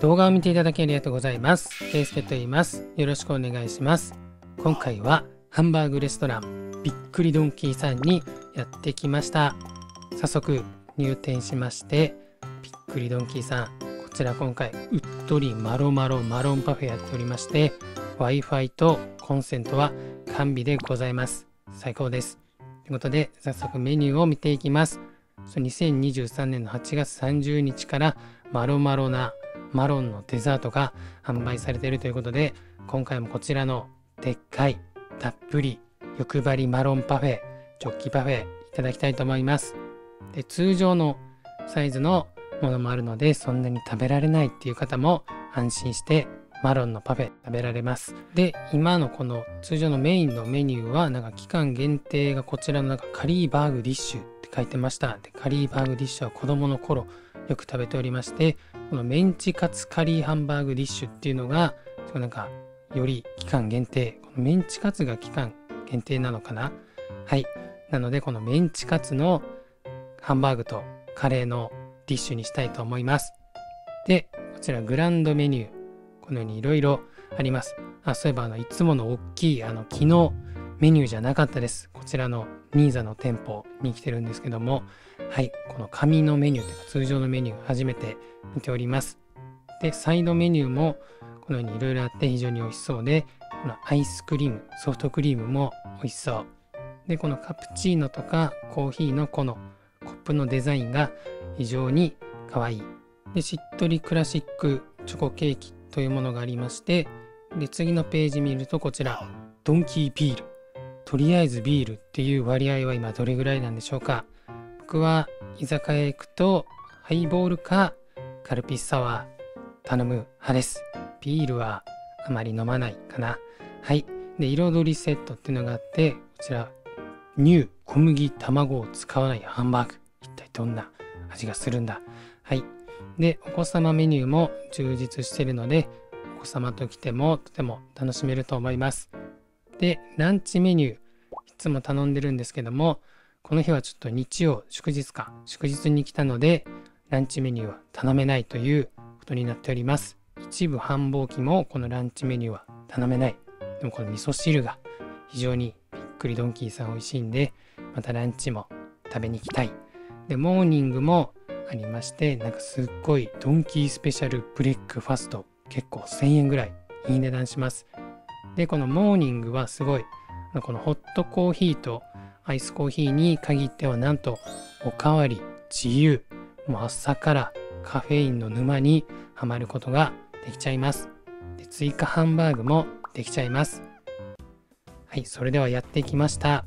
動画を見ていただきありがとうございます。ケイスケと言います。よろしくお願いします。今回はハンバーグレストランびっくりドンキーさんにやってきました。早速入店しまして、びっくりドンキーさん、こちら今回うっとりマロマロマロンパフェやっておりまして、Wi-Fi とコンセントは完備でございます。最高です。ということで、早速メニューを見ていきます。2023年の8月30日からマロマロなマロンのデザートが販売されているということで今回もこちらのでっかいたっぷり欲張りマロンパフェジョッキパフェいただきたいと思います。で通常のサイズのものもあるのでそんなに食べられないっていう方も安心してマロンのパフェ食べられます。で今のこの通常のメインのメニューはなんか期間限定がこちらのなんかカリーバーグディッシュって書いてました。でカリーバーグディッシュは子供の頃よく食べておりましてこのメンチカツカリーハンバーグディッシュっていうのがなんかより期間限定このメンチカツが期間限定なのかな？はい。なのでこのメンチカツのハンバーグとカレーのディッシュにしたいと思います。でこちらグランドメニュー。このようにいろいろあります。あそういえばあのいつもの大きいあの昨日メニューじゃなかったです。こちらのニーザの店舗に来てるんですけども。はいこの紙のメニューというか通常のメニュー初めて見ております。でサイドメニューもこのようにいろいろあって非常に美味しそうでこのアイスクリームソフトクリームも美味しそう。でこのカプチーノとかコーヒーのこのコップのデザインが非常に可愛い。でしっとりクラシックチョコケーキというものがありましてで次のページ見るとこちらドンキービール。とりあえずビールっていう割合は今どれぐらいなんでしょうか。僕は居酒屋へ行くとハイボールかカルピスサワー頼む派です。ビールはあまり飲まないかな。はい。で彩りセットっていうのがあってこちら乳小麦卵を使わないハンバーグ。一体どんな味がするんだ。はい。でお子様メニューも充実してるのでお子様と来てもとても楽しめると思います。でランチメニューいつも頼んでるんですけどもこの日はちょっと日曜祝日か祝日に来たのでランチメニューは頼めないということになっております。一部繁忙期もこのランチメニューは頼めない。でもこの味噌汁が非常にびっくりドンキーさん美味しいんでまたランチも食べに行きたい。でモーニングもありましてなんかすっごいドンキースペシャルブレックファスト結構1000円ぐらいいい値段します。でこのモーニングはすごいこのホットコーヒーとアイスコーヒーに限ってはなんとおかわり自由。もう朝からカフェインの沼にはまることができちゃいます。で追加ハンバーグもできちゃいます。はいそれではやってきました。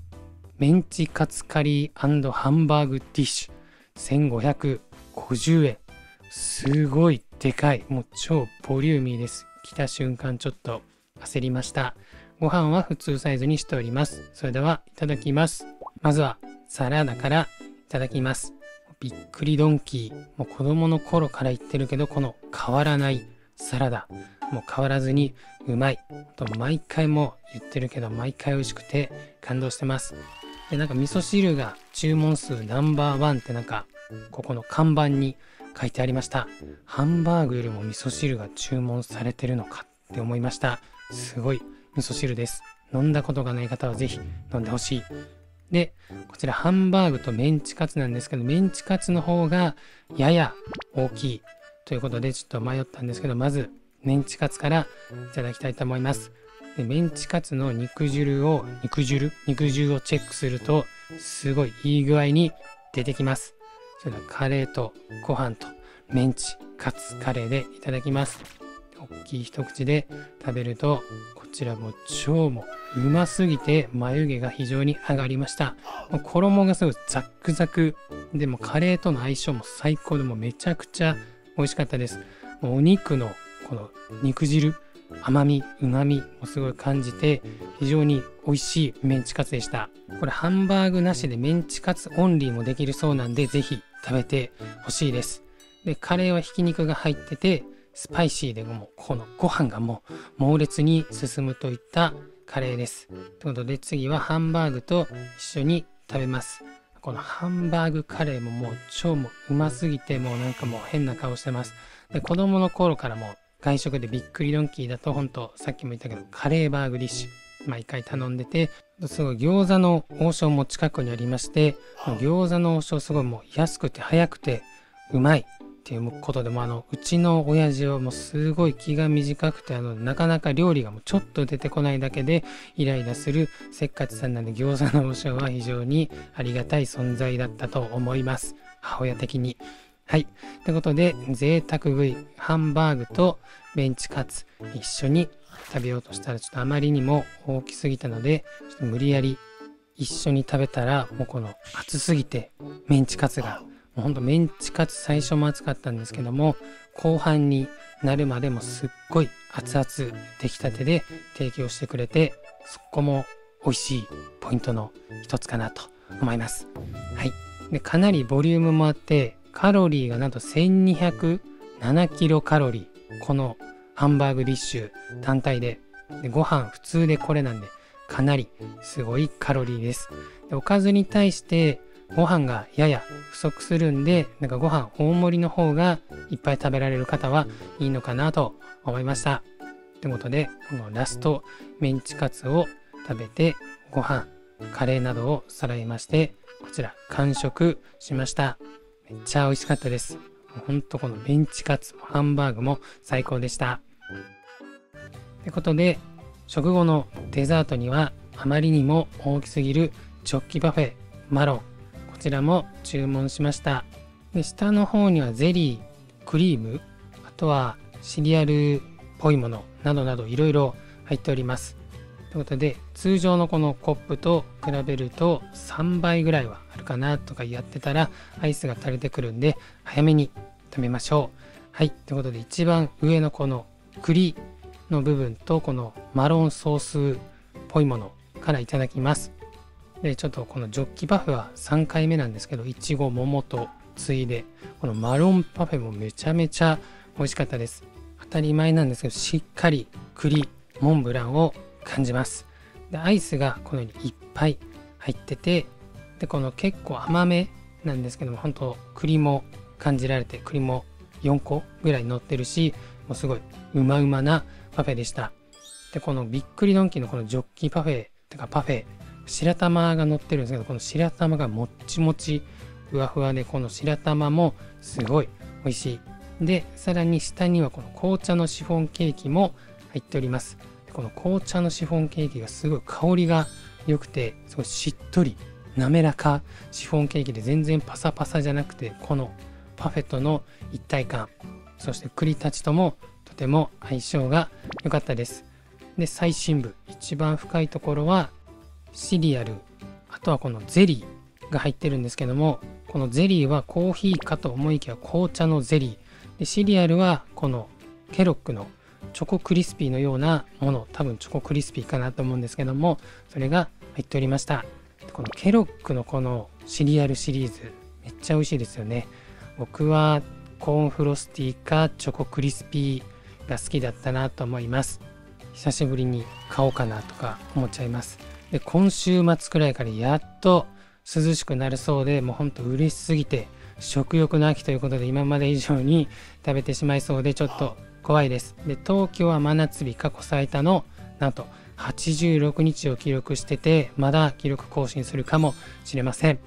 メンチカツカリーハンバーグディッシュ。1550円。すごいでかい。もう超ボリューミーです。来た瞬間ちょっと焦りました。ご飯は普通サイズにしております。それではいただきます。まずはサラダからいただきます。びっくりドンキー。もう子供の頃から言ってるけどこの変わらないサラダ。もう変わらずにうまい。と毎回も言ってるけど毎回美味しくて感動してます。でなんか味噌汁が注文数ナンバーワンってなんかここの看板に書いてありました。ハンバーグよりも味噌汁が注文されてるのかって思いました。すごい。味噌汁です。飲んだことがない方はぜひ飲んでほしい。でこちらハンバーグとメンチカツなんですけどメンチカツの方がやや大きいということでちょっと迷ったんですけどまずメンチカツからいただきたいと思います。でメンチカツの肉汁を肉汁？肉汁をチェックするとすごいいい具合に出てきます。それではカレーとご飯とメンチカツカレーでいただきます。大きい一口で食べるとこちらも超もうますぎて眉毛が非常に上がりました。もう衣がすごいザックザク。でもカレーとの相性も最高でもめちゃくちゃ美味しかったです。もうお肉のこの肉汁甘みうまみもすごい感じて非常に美味しいメンチカツでした。これハンバーグなしでメンチカツオンリーもできるそうなんでぜひ食べてほしいです。でカレーはひき肉が入っててスパイシーでもこのご飯がもう猛烈に進むといったカレーです。ということで次はハンバーグと一緒に食べます。このハンバーグカレーももう超もうますぎてもうなんかもう変な顔してます。で子供の頃からも外食でびっくりドンキーだと本当さっきも言ったけどカレーバーグディッシュ毎回頼んでてすごい餃子の王将も近くにありまして餃子の王将すごいもう安くて早くてうまいていうことでもあのうちの親父はもうすごい気が短くてあのなかなか料理がもうちょっと出てこないだけでイライラするせっかちさんなんで餃子の王将は非常にありがたい存在だったと思います母親的にはい。ということで、贅沢食い、ハンバーグとメンチカツ一緒に食べようとしたら、ちょっとあまりにも大きすぎたので、ちょっと無理やり一緒に食べたら、もうこの熱すぎて、メンチカツが、もうほんとメンチカツ最初も熱かったんですけども、後半になるまでもすっごい熱々出来たてで提供してくれて、そこも美味しいポイントの一つかなと思います。はい。で、かなりボリュームもあって、カロリーがなんと1207キロカロリー。このハンバーグディッシュ単体で。でご飯普通でこれなんで、かなりすごいカロリーです。でおかずに対してご飯がやや不足するんで、なんかご飯大盛りの方がいっぱい食べられる方はいいのかなと思いました。ということで、このラストメンチカツを食べてご飯、カレーなどをさらいまして、こちら完食しました。めっちゃ美味しかったです。ほんとこのメンチカツもハンバーグも最高でした。ってことで、食後のデザートにはあまりにも大きすぎるジョッキパフェマロン。ちらも注文しました。で下の方にはゼリー、クリーム、あとはシリアルっぽいものなどなどいろいろ入っております。ということで通常のこのコップと比べると3倍ぐらいはあるかなとかやってたらアイスが垂れてくるんで早めに食べましょう。はい。ということで一番上のこの栗の部分とこのマロンソースっぽいものからいただきます。で、ちょっとこのジョッキパフェは3回目なんですけど、いちご、桃とついで、このマロンパフェもめちゃめちゃ美味しかったです。当たり前なんですけど、しっかり栗、モンブランを感じます。で、アイスがこのようにいっぱい入ってて、で、この結構甘めなんですけども、本当栗も感じられて、栗も4個ぐらい乗ってるし、もうすごいうまうまなパフェでした。で、このびっくりドンキーのこのジョッキパフェ、てかパフェ、白玉が乗ってるんですけど、この白玉がもっちもち、ふわふわで、この白玉もすごい美味しい。で、さらに下にはこの紅茶のシフォンケーキも入っております。この紅茶のシフォンケーキがすごい香りが良くて、すごいしっとり、滑らかシフォンケーキで全然パサパサじゃなくて、このパフェとの一体感、そして栗たちともとても相性が良かったです。で、最深部、一番深いところはシリアル、あとはこのゼリーが入ってるんですけども、このゼリーはコーヒーかと思いきや紅茶のゼリー。でシリアルはこのケロックのチョコクリスピーのようなもの、多分チョコクリスピーかなと思うんですけども、それが入っておりました。このケロックのこのシリアルシリーズ、めっちゃ美味しいですよね。僕はコーンフロスティーかチョコクリスピーが好きだったなと思います。久しぶりに買おうかなとか思っちゃいます。で、今週末くらいからやっと涼しくなるそうで、もうほんと嬉しすぎて、食欲の秋ということで今まで以上に食べてしまいそうで、ちょっと怖いです。で、東京は真夏日過去最多の、なんと86日を記録してて、まだ記録更新するかもしれません。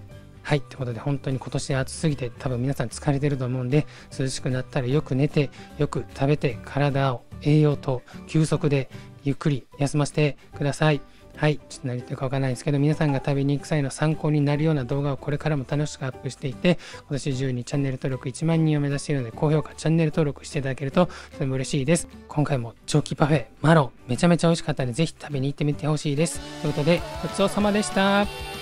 はい。ってことで、本当に今年暑すぎて、多分皆さん疲れてると思うんで、涼しくなったらよく寝て、よく食べて、体を栄養と休息でゆっくり休ませてください。はい、ちょっと何言ってるかわからないですけど、皆さんが食べに行く際の参考になるような動画をこれからも楽しくアップしていて、今年中にチャンネル登録1万人を目指しているので、高評価、チャンネル登録していただけるととても嬉しいです。今回も蒸気パフェ、マロン、めちゃめちゃ美味しかったので、ぜひ食べに行ってみてほしいです。ということで、ごちそうさまでした。